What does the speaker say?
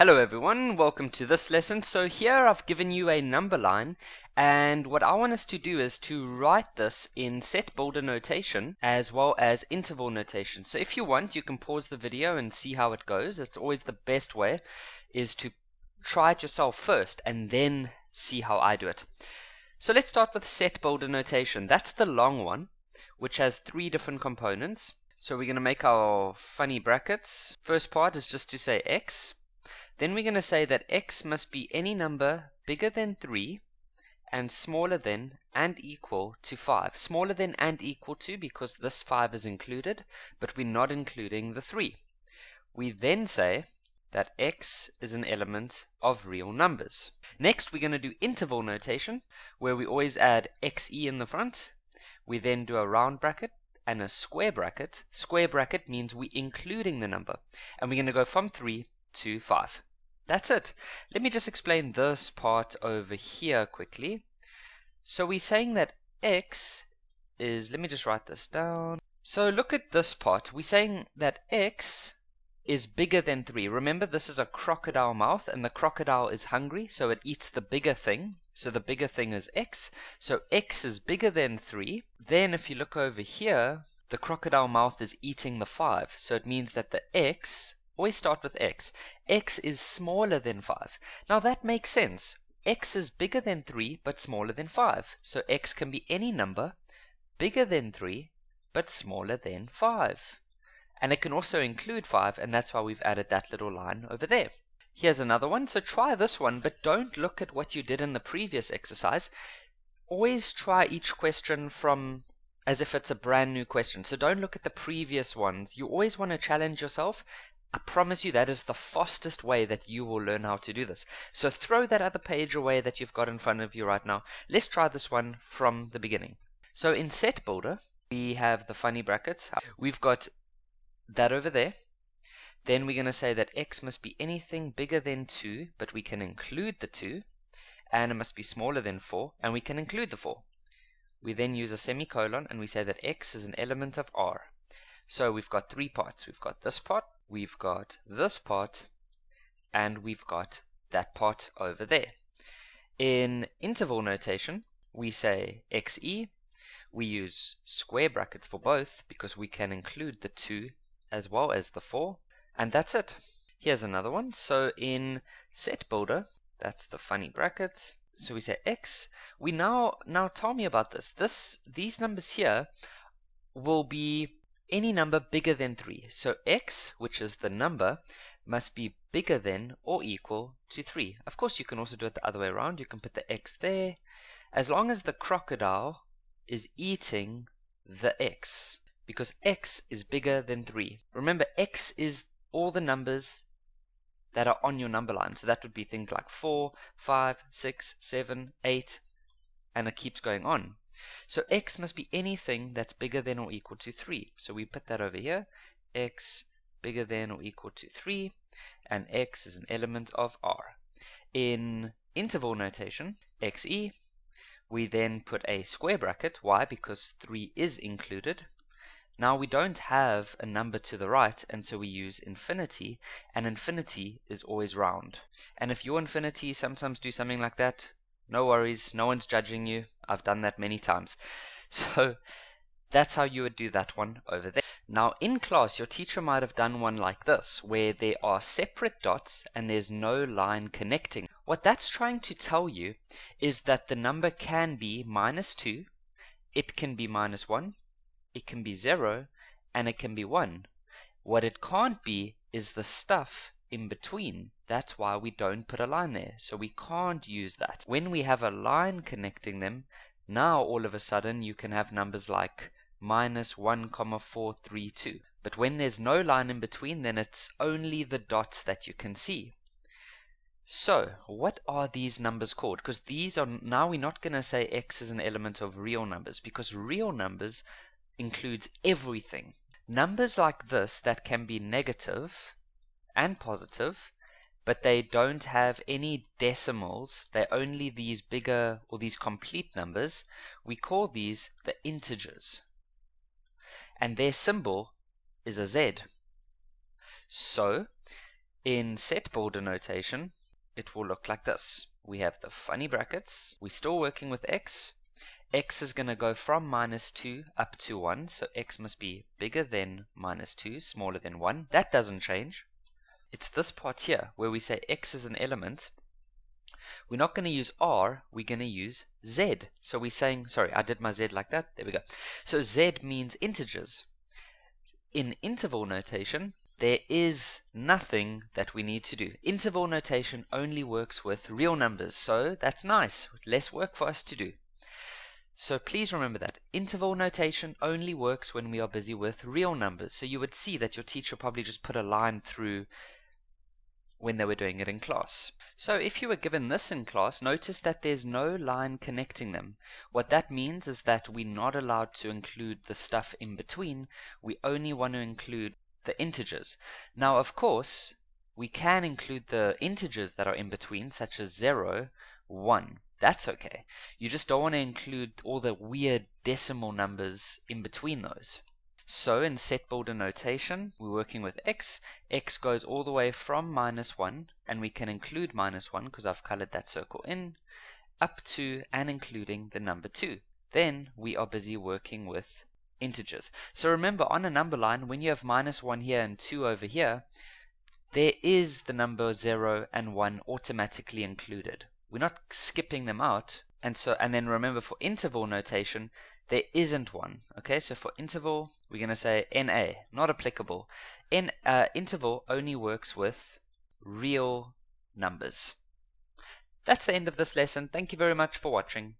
Hello everyone, welcome to this lesson. So here I've given you a number line and what I want us to do is to write this in set builder notation as well as interval notation. So if you want you can pause the video and see how it goes. It's always the best way is to try it yourself first and then see how I do it. So let's start with set builder notation. That's the long one which has three different components. So we're going to make our funny brackets. First part is just to say x then we're going to say that x must be any number bigger than 3 and smaller than and equal to 5. Smaller than and equal to because this 5 is included, but we're not including the 3. We then say that x is an element of real numbers. Next, we're going to do interval notation, where we always add xe in the front. We then do a round bracket and a square bracket. Square bracket means we're including the number. And we're going to go from 3 to 5. That's it. Let me just explain this part over here quickly. So we're saying that x is, let me just write this down. So look at this part. We're saying that x is bigger than 3. Remember, this is a crocodile mouth, and the crocodile is hungry, so it eats the bigger thing. So the bigger thing is x. So x is bigger than 3. Then if you look over here, the crocodile mouth is eating the 5. So it means that the x Always start with x. x is smaller than 5. Now that makes sense. x is bigger than 3 but smaller than 5. So x can be any number bigger than 3 but smaller than 5. And it can also include 5 and that's why we've added that little line over there. Here's another one. So try this one, but don't look at what you did in the previous exercise. Always try each question from as if it's a brand new question. So don't look at the previous ones. You always want to challenge yourself I promise you that is the fastest way that you will learn how to do this. So throw that other page away that you've got in front of you right now. Let's try this one from the beginning. So in set builder, we have the funny brackets. We've got that over there. Then we're going to say that x must be anything bigger than 2, but we can include the 2. And it must be smaller than 4, and we can include the 4. We then use a semicolon, and we say that x is an element of R. So we've got three parts. We've got this part, we've got this part, and we've got that part over there. In interval notation, we say xe. We use square brackets for both because we can include the 2 as well as the 4. And that's it. Here's another one. So in set builder, that's the funny brackets. So we say x. We now now tell me about this. This these numbers here will be any number bigger than 3. So x, which is the number, must be bigger than or equal to 3. Of course, you can also do it the other way around. You can put the x there. As long as the crocodile is eating the x, because x is bigger than 3. Remember, x is all the numbers that are on your number line. So that would be things like 4, 5, 6, 7, 8, and it keeps going on. So x must be anything that's bigger than or equal to 3. So we put that over here. x bigger than or equal to 3. And x is an element of R. In interval notation, xe, we then put a square bracket. Why? Because 3 is included. Now we don't have a number to the right, and so we use infinity, and infinity is always round. And if your infinity sometimes do something like that, no worries, no one's judging you. I've done that many times. So that's how you would do that one over there. Now in class, your teacher might have done one like this, where there are separate dots and there's no line connecting. What that's trying to tell you is that the number can be minus 2, it can be minus 1, it can be 0, and it can be 1. What it can't be is the stuff in between. That's why we don't put a line there. So we can't use that. When we have a line connecting them, now all of a sudden you can have numbers like minus 1 comma 432. But when there's no line in between, then it's only the dots that you can see. So, what are these numbers called? Because these are, now we're not going to say x is an element of real numbers, because real numbers includes everything. Numbers like this that can be negative and positive, but they don't have any decimals. They're only these bigger or these complete numbers. We call these the integers. And their symbol is a Z. So, In set builder notation, it will look like this. We have the funny brackets. We're still working with x. x is going to go from minus 2 up to 1, so x must be bigger than minus 2, smaller than 1. That doesn't change. It's this part here where we say x is an element. We're not going to use r, we're going to use z. So we're saying, sorry, I did my z like that. There we go. So z means integers. In interval notation, there is nothing that we need to do. Interval notation only works with real numbers, so that's nice. Less work for us to do. So please remember that. Interval notation only works when we are busy with real numbers. So you would see that your teacher probably just put a line through when they were doing it in class. So if you were given this in class, notice that there's no line connecting them. What that means is that we're not allowed to include the stuff in between. We only want to include the integers. Now, of course, we can include the integers that are in between, such as 0, 1. That's okay. You just don't want to include all the weird decimal numbers in between those. So in set builder notation, we're working with x. x goes all the way from minus 1, and we can include minus 1 because I've colored that circle in, up to and including the number 2. Then we are busy working with integers. So remember, on a number line, when you have minus 1 here and 2 over here, there is the number 0 and 1 automatically included. We're not skipping them out. And so, and then remember for interval notation, there isn't one. Okay, so for interval, we're going to say NA, not applicable. In uh, interval only works with real numbers. That's the end of this lesson. Thank you very much for watching.